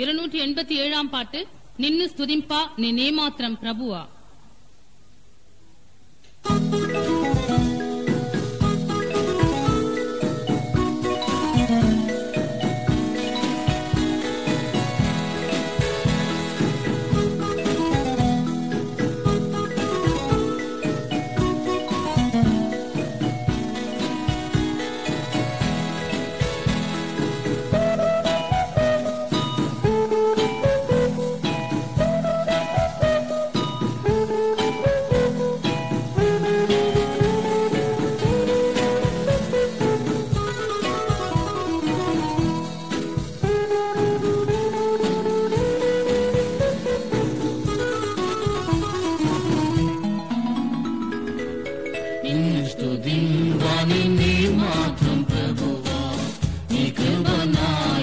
இருநூற்றி எண்பத்தி ஏழாம் பாட்டு நின்னு ஸ்துதிம்பா நீ நேமாத்திரம் பிரபுவா? निर्मात्रं प्रभो निकना